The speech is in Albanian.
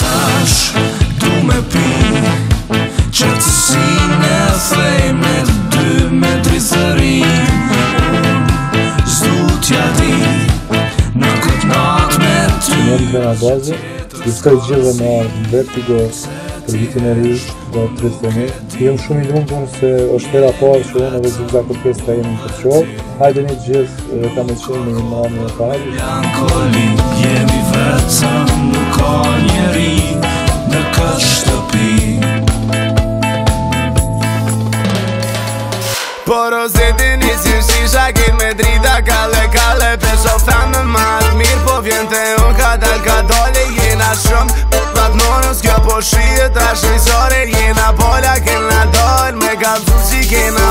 Tash, du me pi Qërtësine a thejmë Me dy me të rizëri Zdu t'ja di Në këtë natë me ty Në këtë natë me ty Në këtë natë me ty Në këtë Në këtë Për vitin e rrësh, do të të të të Jëmë shumë i lumë punë se është tëra parë që unë e vëzim të akur kësë të jemi në përqovë, Hajde një gjithë, dhe kam e qenë në një marë në e falë. Jëmë i vërë. Por o zetin si zyrsi shakit me drita kale kale Pe shofta me mat mirë po vjen të unë ka dal ka dole Jena shumë për pat morën s'kjo po shi e trashin sore Jena bolja kena dole me kam zuzi kena